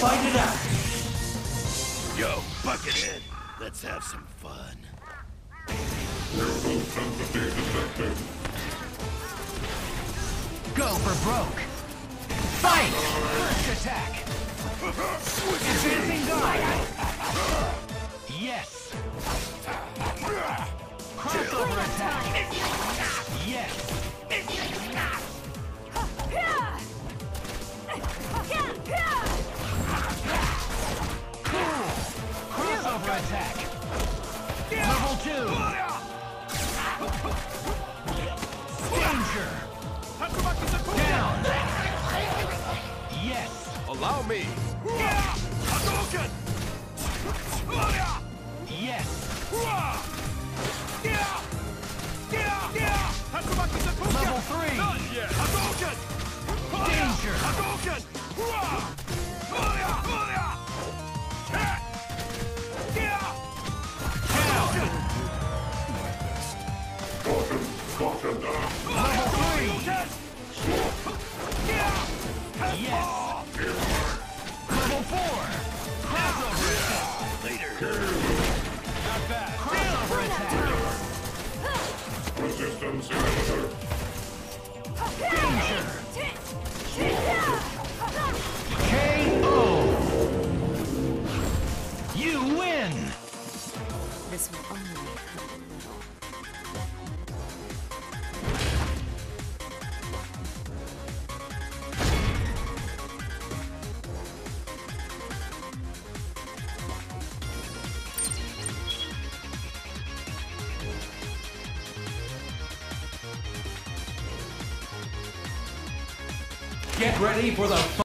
fight it out. Yo, Buckethead, let's have some fun. Go for broke. Fight! First attack. Advancing guard. Yes. Crossover attack. Yes. Attack. Level two. Danger. Down. Yes. Allow me. Yes. Level three. Yes. Level four. Not bad. Attack. Danger. KO. You win. This will only. Get ready for the